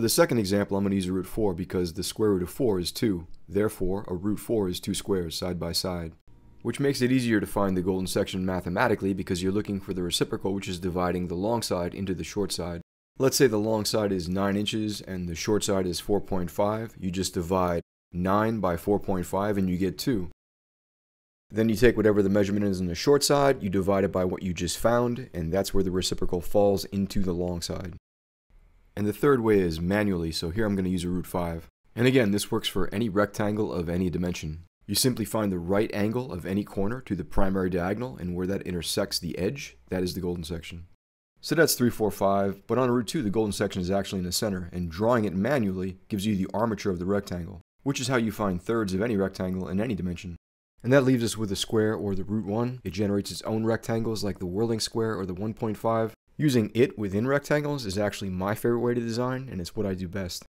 For the second example, I'm going to use a root 4 because the square root of 4 is 2. Therefore, a root 4 is two squares side by side. Which makes it easier to find the golden section mathematically because you're looking for the reciprocal which is dividing the long side into the short side. Let's say the long side is 9 inches and the short side is 4.5. You just divide 9 by 4.5 and you get 2. Then you take whatever the measurement is on the short side, you divide it by what you just found, and that's where the reciprocal falls into the long side. And the third way is manually, so here I'm going to use a root 5. And again, this works for any rectangle of any dimension. You simply find the right angle of any corner to the primary diagonal, and where that intersects the edge, that is the golden section. So that's 3, 4, 5, but on root 2 the golden section is actually in the center, and drawing it manually gives you the armature of the rectangle, which is how you find thirds of any rectangle in any dimension. And that leaves us with a square or the root 1. It generates its own rectangles like the whirling square or the 1.5, Using it within rectangles is actually my favorite way to design, and it's what I do best.